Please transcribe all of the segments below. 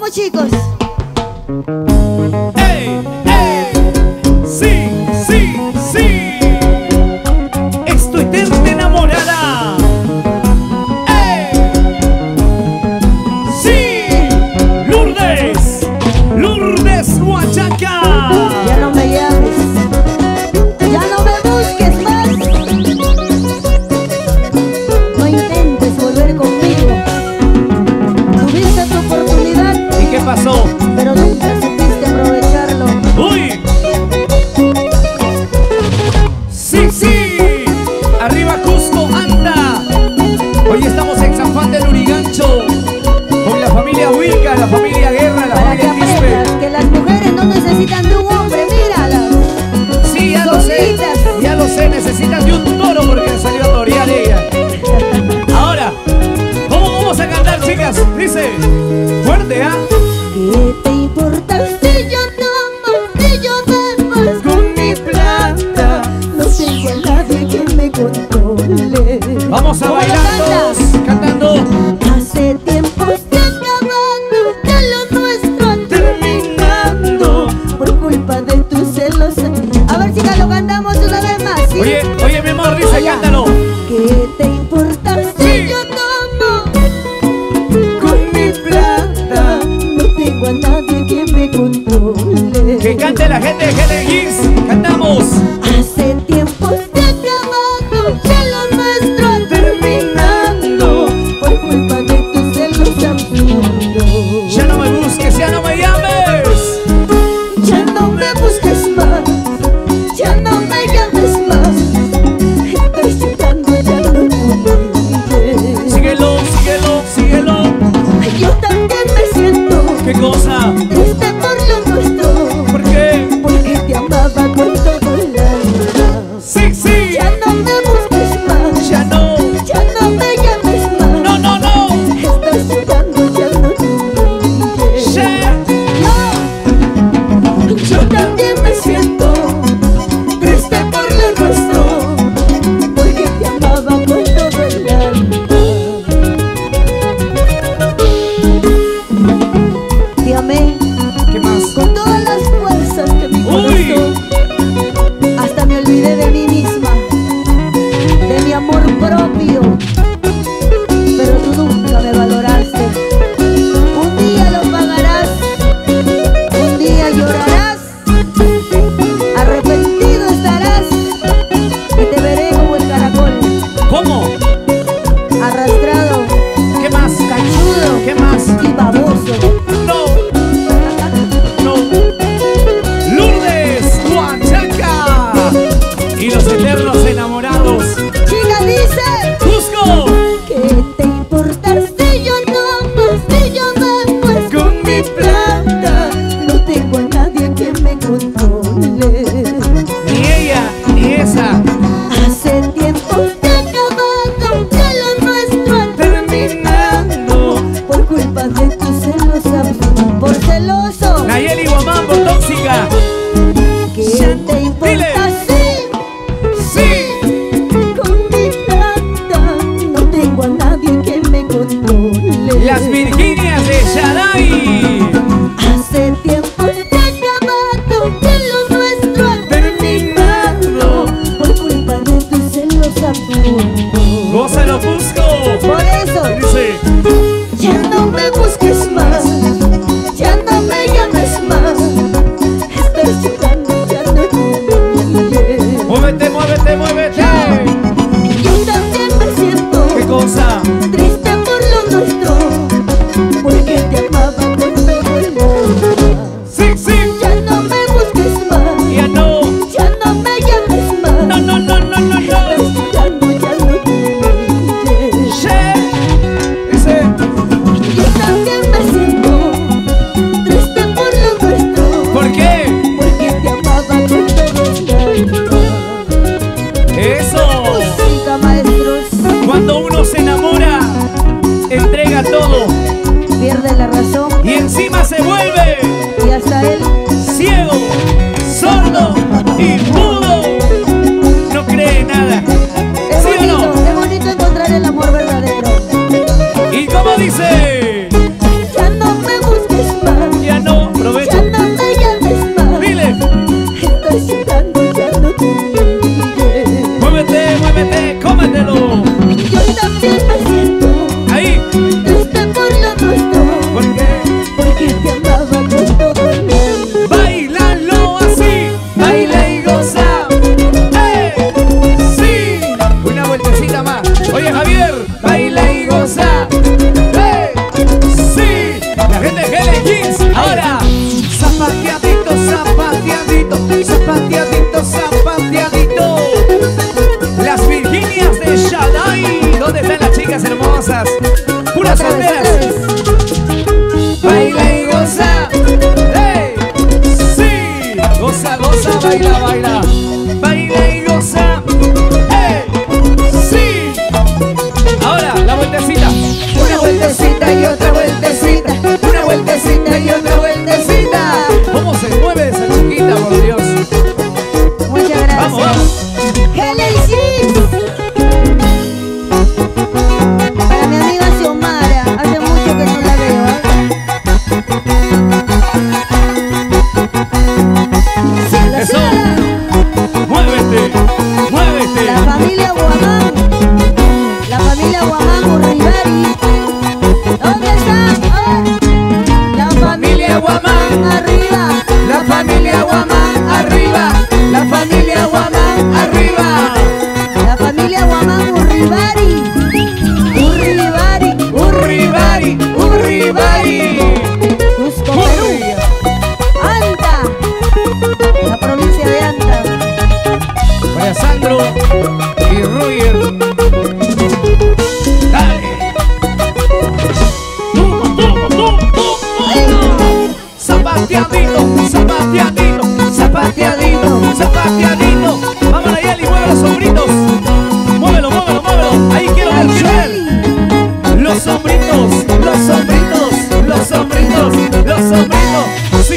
Vamos chicos. necesitan de un hombre, mírala. Sí, ya lo sé, ya lo sé, necesitan de un toro porque salió a torear ella. Ahora, ¿cómo vamos a cantar, chicas? Dice, fuerte, ¿ah? ¿eh? ¿Qué te importa si yo no si yo duermo con mi plata? No tengo a nadie que me controle. Vamos a bailar.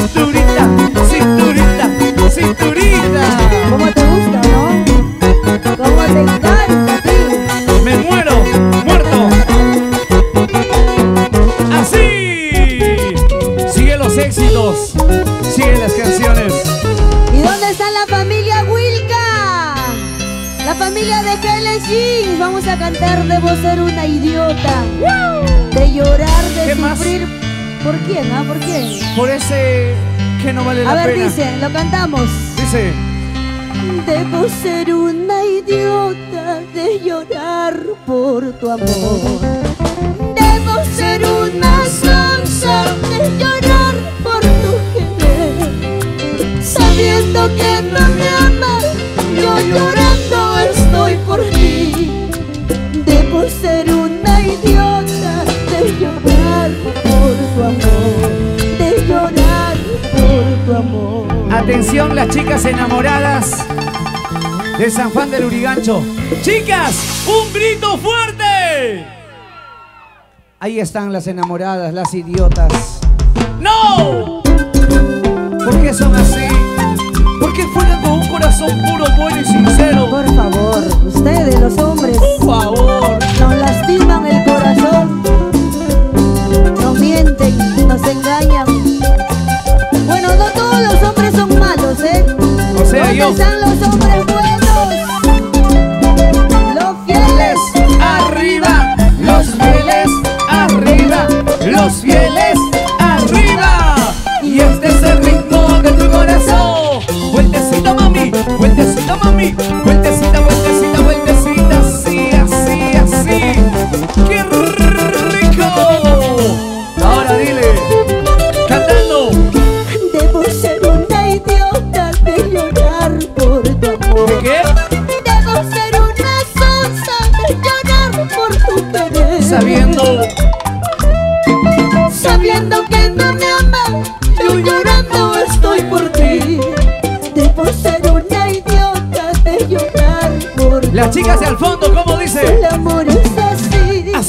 cinturín. ¿Por quién, ah? ¿Por quién? Por ese que no vale A la ver, pena. dice, lo cantamos. Dice, Debo ser una idiota de llorar por tu amor. Debo ser una sonsa de llorar por tu querer. Sabiendo que no me amas, yo llorando estoy por ti. Debo ser una atención las chicas enamoradas de San Juan del Urigancho. Chicas, un grito fuerte. Ahí están las enamoradas, las idiotas. ¡No! ¿Por qué son así? ¿Por qué fueron con un corazón puro, bueno y sincero? Por favor, ustedes los hombres Por favor. nos lastiman el corazón, nos mienten, nos engañan. Bueno, no todos los hombres sea, ¿Dónde yo. los hombres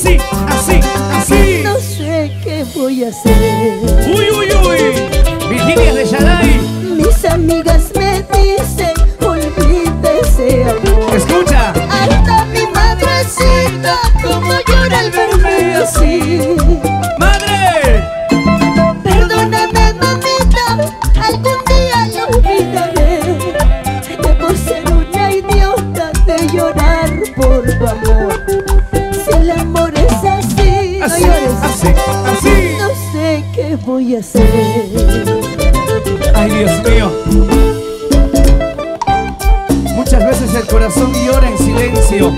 así. Así, así. No sé qué voy a hacer. Uy, uy, uy. Virginia de Yaday. Mis amigas voy a hacer. Ay, Dios mío. Muchas veces el corazón llora en silencio.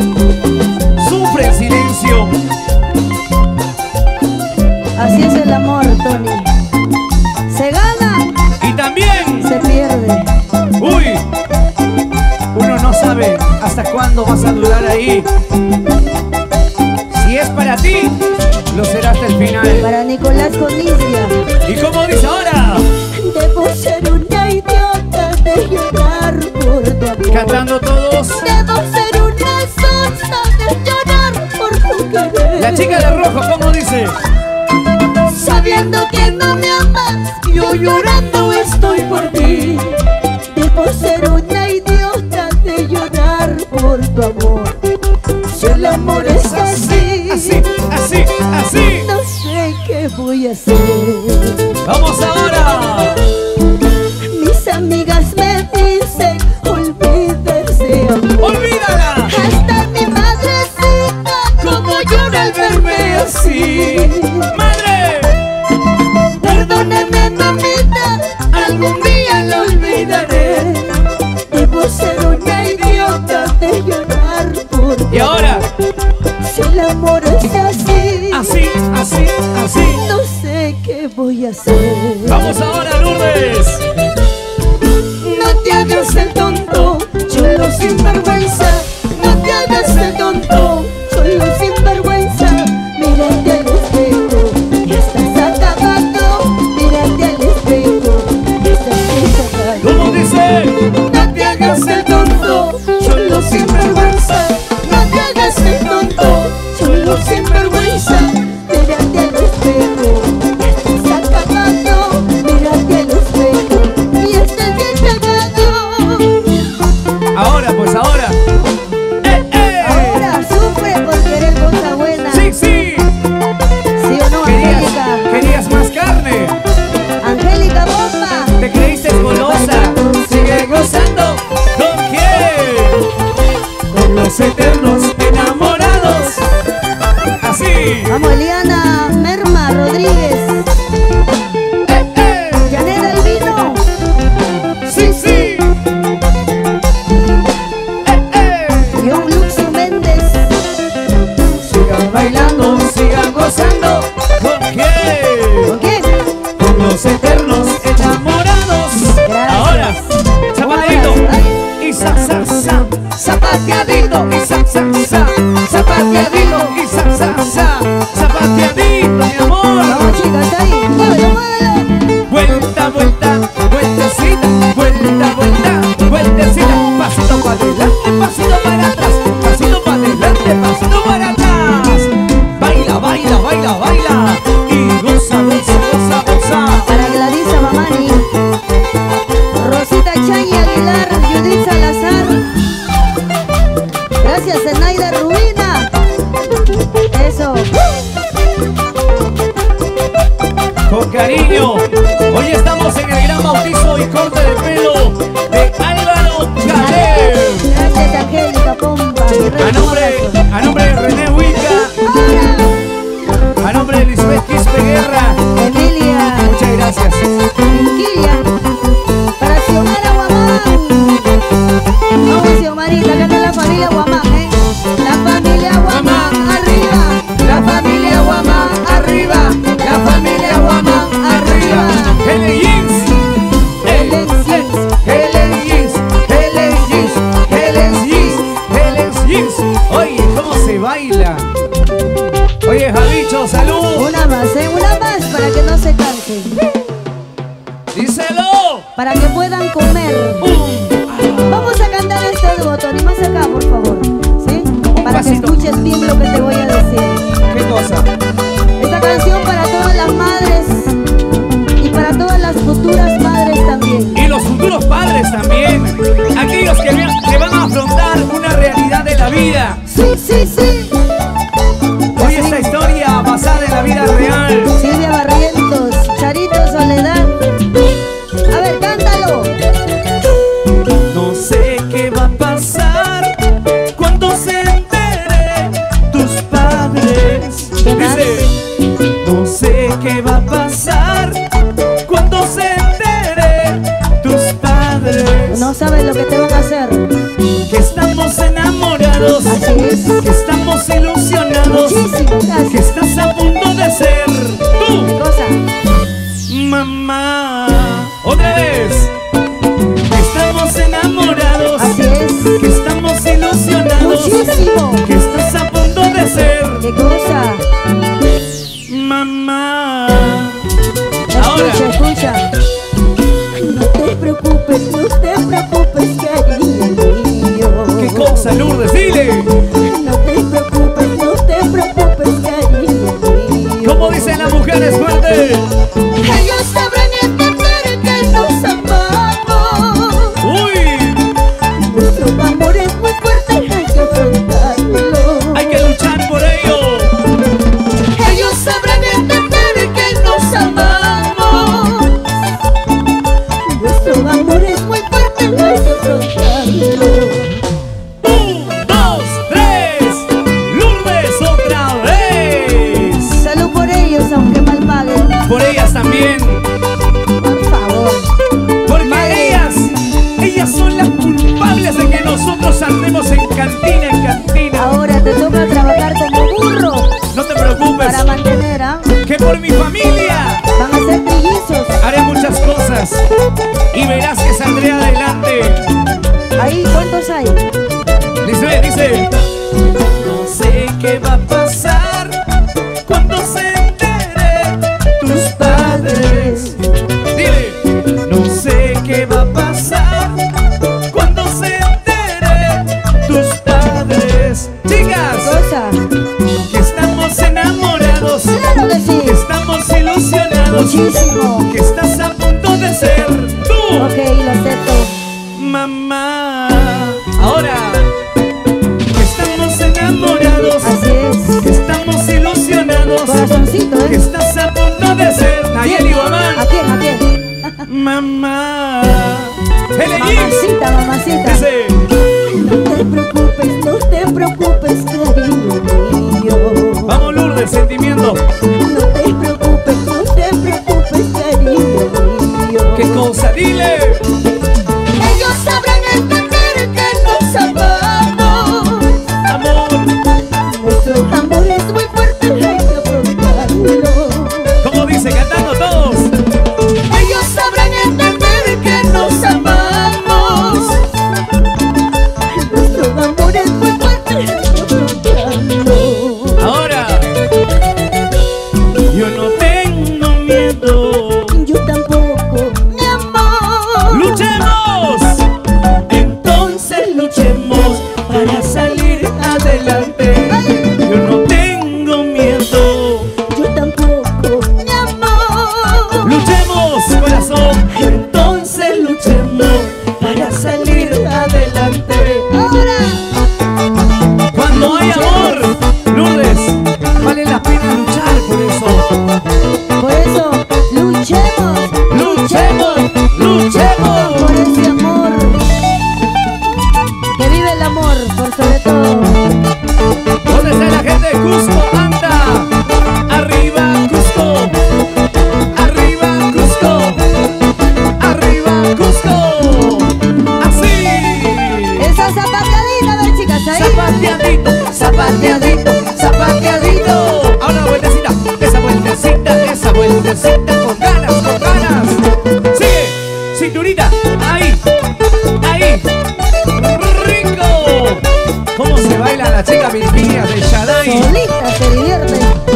Sufre en silencio. Así es el amor, Tony. Se gana, Y también, se pierde. uy, uno no sabe hasta cuándo vas a durar ahí. Si es para ti, lo será hasta el final. Para Nicolás Cantando todos. Debo ser una sonsa de llorar por tu querer. La chica de rojo, ¿cómo dice? Sabiendo que no me amas, yo llorando estoy por ti. Debo ser una idiota de llorar por tu amor. Si el amor es así, Así, así, así. no sé qué voy a hacer. bailando, sigan gozando. con cariño. Hoy estamos en el gran bautizo y corte de pelo de Álvaro Caleb. Gracias, Angélica Pompa. A nombre, a nombre de René Huica. A nombre de Lisbeth Quispe Guerra. Emilia. Muchas gracias. Tranquila. Para Xiomara Guamán. Vamos, Xiomarita, acá está la familia Guamán. díselo. Para que puedan comer. ¡Bum! Vamos a cantar este botón y más acá, por favor. ¿Sí? Para que escuches bien lo que te voy a decir. ¿Qué cosa? Esta canción para todas las madres y para todas las futuras madres también. Y los futuros padres también. Aquellos que, que van a afrontar una realidad de la vida. Sí, sí, sí. Que estamos enamorados, Así es. que estamos ilusionados, Muchísimo, que estás a punto de ser tú. Cosa. Mamá, otra vez. Que estamos enamorados, Así es. que estamos ilusionados, Muchísimo. que estás a punto de ser. ¿Qué cosa? Mamá. Ahora. escucha. mujeres fuertes. Vamos. ¿Cómo se baila la chicas virginias de Shaday?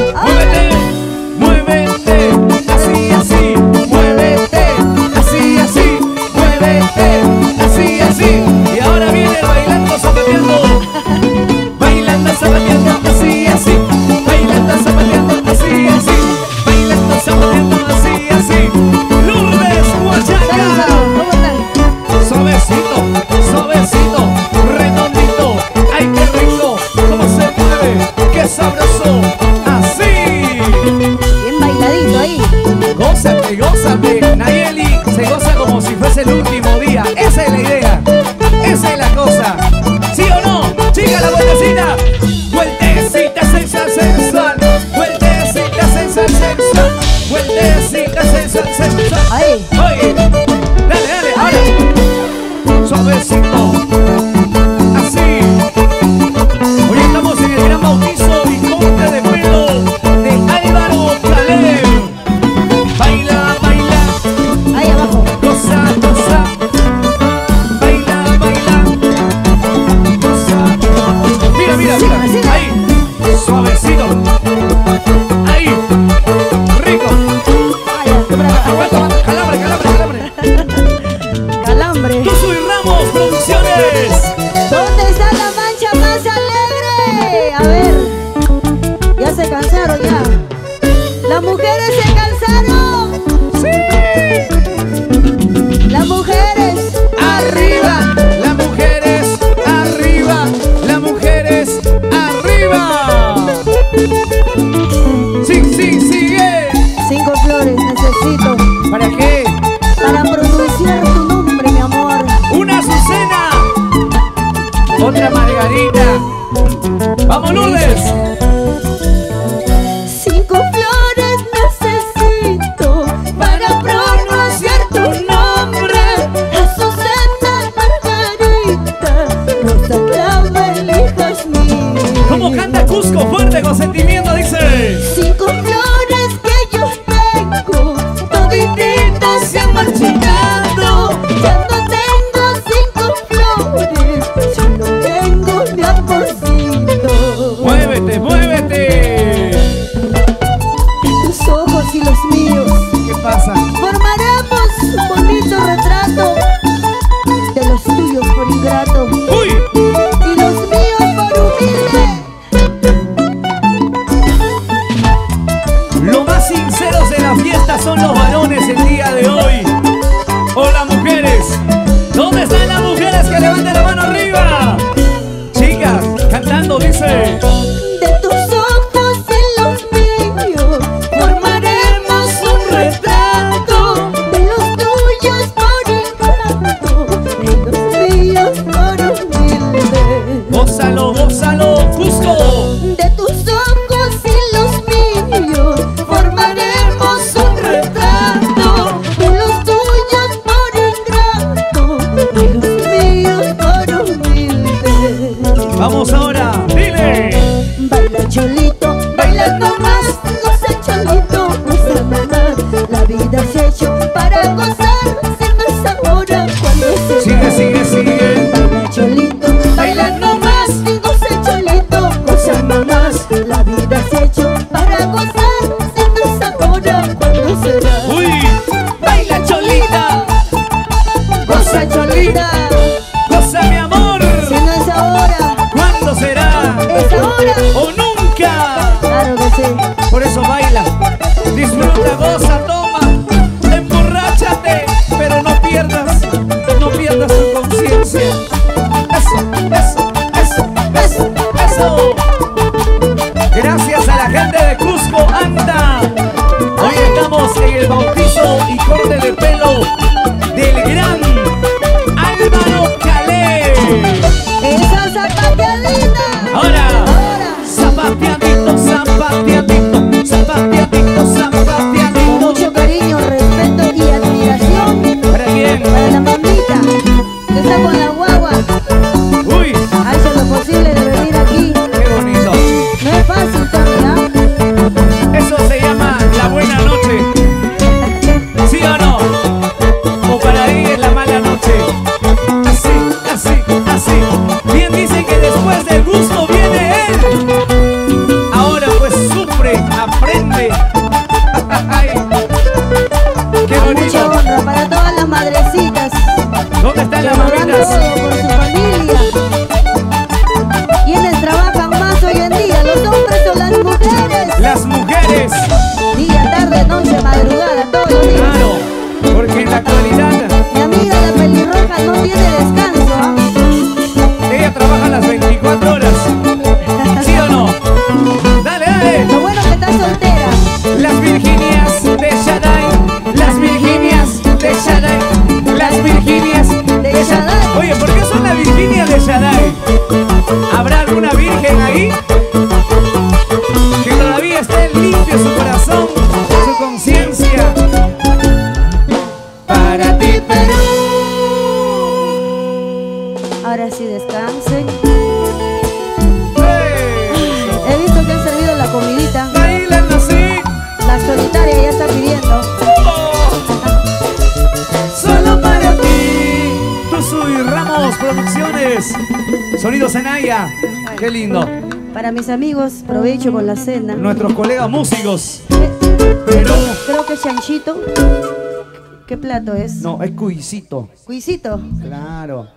fuerte, así que. Qué lindo. Para mis amigos, provecho con la cena. Nuestros colegas músicos. Pero... Creo que es chanchito. ¿Qué plato es? No, es cuisito. ¿Cuisito? Claro.